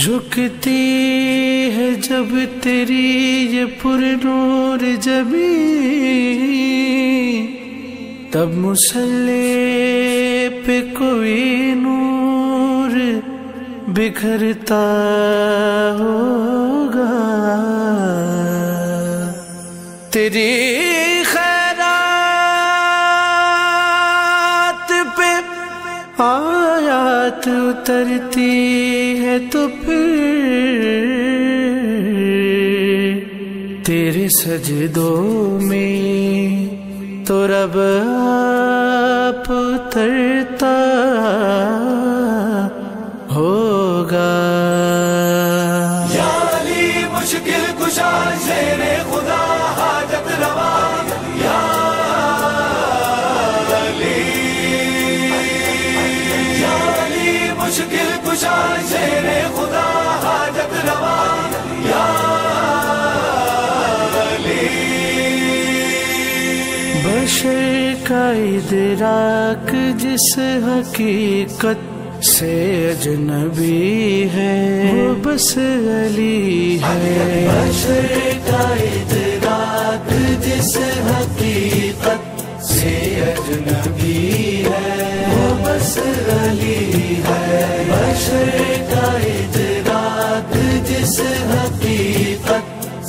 झुकती है जब तेरी ये पुरनूर जबी तब मुसल्ले पे कोई नूर बिखरता होगा। तेरी खैरात पे आयात उतरती है तो फिर तेरे सजदों में तो रब आप उतरता। मुश्किल कुशा शेरे खुदा, हाजत रवा। या अली। याली मुश्किल कुशा शेरे खुदा, हाजत रवा। या बशर का इदराक, जिस हकीकत से अजनबी है वो बस अली है। बशर जिस हकीकत से अजनबी है वो बस अली है बशर जिस हकीकत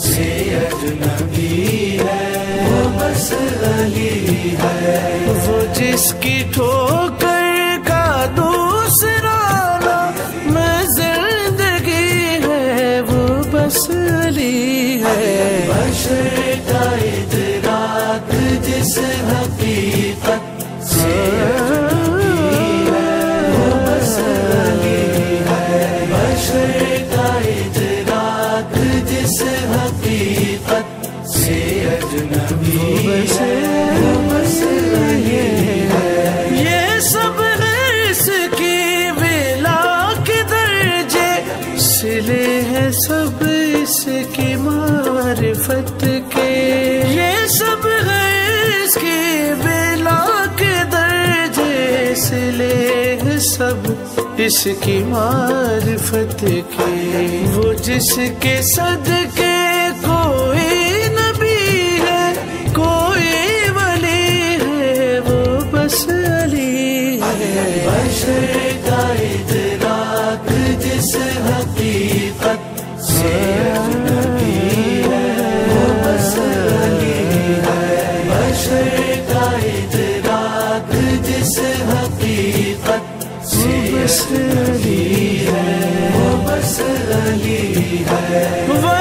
से अजनबी है वो बस अली है वो जिसकी ठोकर के। ये सब है इसकी बेला के दर्जे सिले सब, इसकी मारिफत के। वो जिसके सदके इदराक जिस बस अली है।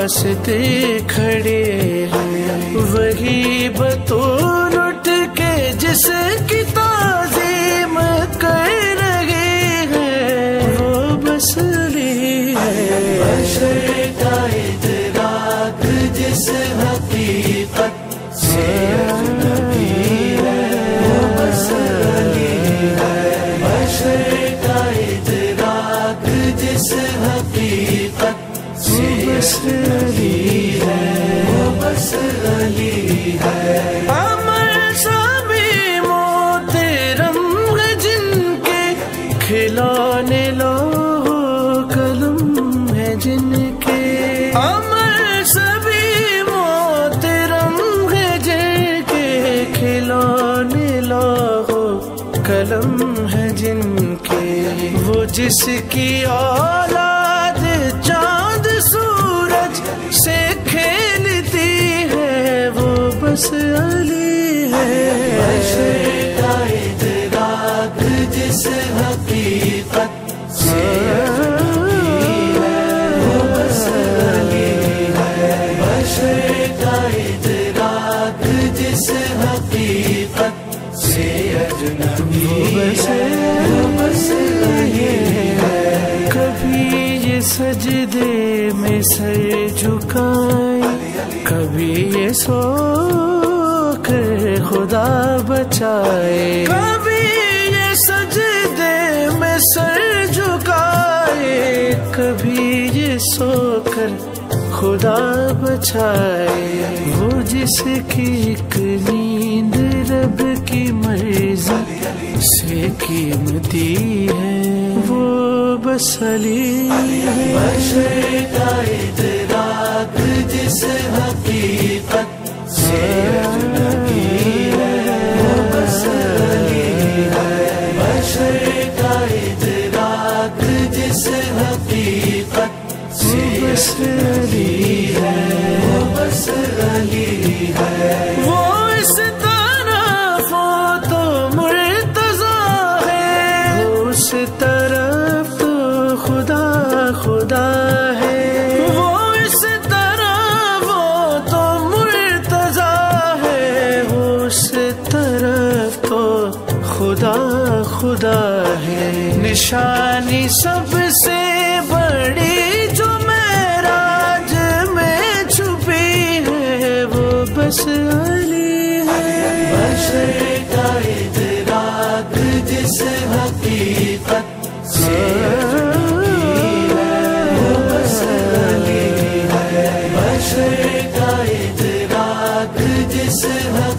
वास्ते खड़े हैं। वही बतूल उठ के जिसकी ताजीम कर रहे हैं, वो बस अली है। बशर का अजनबी जिनके खिलौने लो कलम है जिनके। अमर सभी जिनके खिलौने लो कलम है जिनके। वो जिसकी औलाद बशर का इदराक जिस हकीकत से अजनबी बस बस अली कभी ये सजदे में सर झुकाए, कभी ये सो खुदा बचाए कभी ये सजदे में सर झुकाए कभी ये सो कर खुदा बचाए वो जिसकी एक नींद रब की मर्ज़ी से कीमती है वो बस अली है। जिस हकीकत से बस अली है। वो इस तरफ़ हो तो मुर्तजा है। वो उस तरफ़ तो खुदा खुदा है। वो इस तरफ़ हो तो मुर्तजा है। वो उस तरफ़ तो खुदा खुदा है। निशानी सबसे बस अली है। बशर का जिस हकीकत से बशर का इदराक जिस हकीकत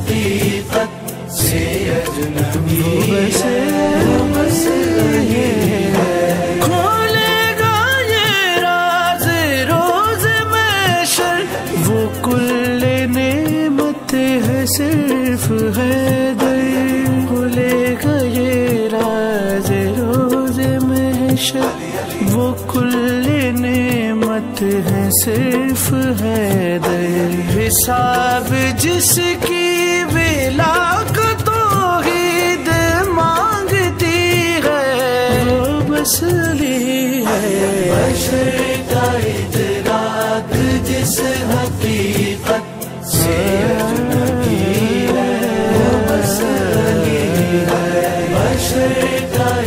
सिर्फ़ है दर खोलेगा गए राज रोज मैशर वो कुल नेमत है सिर्फ़ है दर हिसाब जिसकी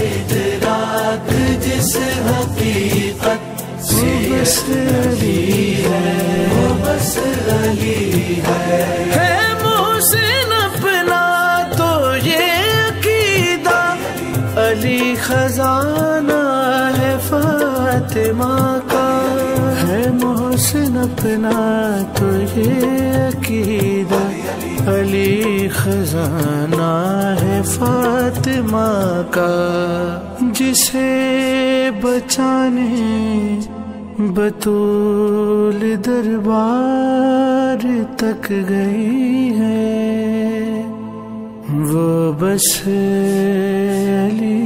इदराक जिस है मोहसिन अपना तो ये अकीदा अली खजाना है फातिमा का है मोहसिन अपना तो ये अकीदा। अली खजाना है फातिमा का, जिसे बचाने बतूल दरबार तक गई है। वो बस अली